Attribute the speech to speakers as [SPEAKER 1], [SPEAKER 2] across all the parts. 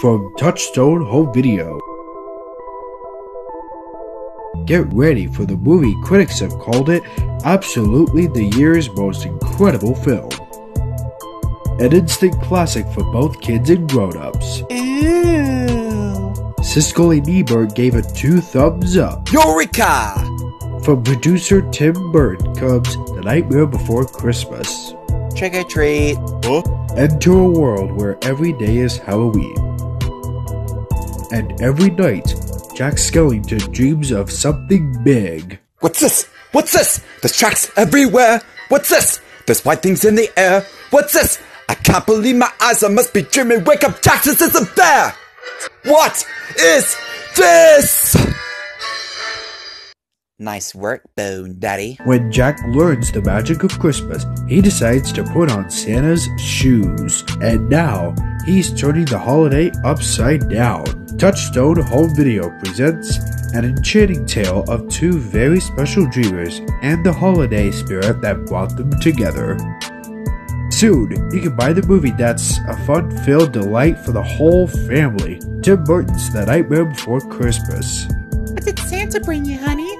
[SPEAKER 1] from Touchstone Home Video. Get ready for the movie critics have called it absolutely the year's most incredible film. An instant classic for both kids and grown-ups. Siskel and Ebert gave it two thumbs up.
[SPEAKER 2] Eureka!
[SPEAKER 1] From producer Tim Burton comes The Nightmare Before Christmas.
[SPEAKER 2] Trick or treat. Huh?
[SPEAKER 1] Enter a world where every day is Halloween. And every night, Jack Skellington dreams of something big.
[SPEAKER 2] What's this? What's this? There's tracks everywhere. What's this? There's white things in the air. What's this? I can't believe my eyes. I must be dreaming. Wake up, Jack. This isn't fair. What is this? Nice work, Bone Daddy.
[SPEAKER 1] When Jack learns the magic of Christmas, he decides to put on Santa's shoes. And now, he's turning the holiday upside down. Touchstone Home Video presents an enchanting tale of two very special dreamers and the holiday spirit that brought them together. Soon, you can buy the movie that's a fun-filled delight for the whole family. Tim Burton's The Nightmare Before Christmas.
[SPEAKER 3] What did Santa bring you, honey?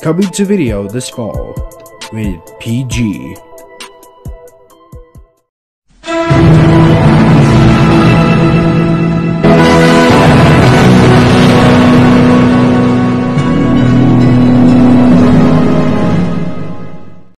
[SPEAKER 1] Coming to video this fall. Rated PG.